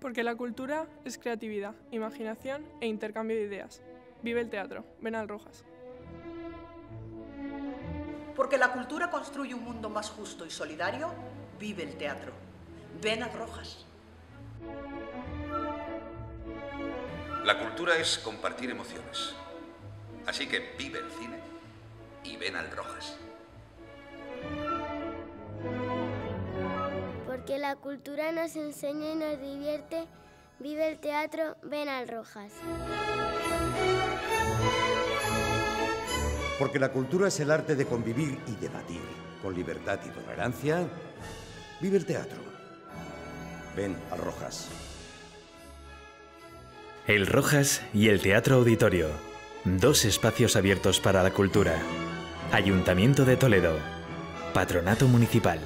Porque la cultura es creatividad, imaginación e intercambio de ideas. Vive el teatro. Ven al Rojas. Porque la cultura construye un mundo más justo y solidario. Vive el teatro. Ven al Rojas. La cultura es compartir emociones. Así que vive el cine y ven al Rojas. Porque la cultura nos enseña y nos divierte. Vive el teatro, ven al Rojas. Porque la cultura es el arte de convivir y debatir con libertad y tolerancia. Vive el teatro. Ven al Rojas. El Rojas y el Teatro Auditorio. Dos espacios abiertos para la cultura. Ayuntamiento de Toledo. Patronato Municipal.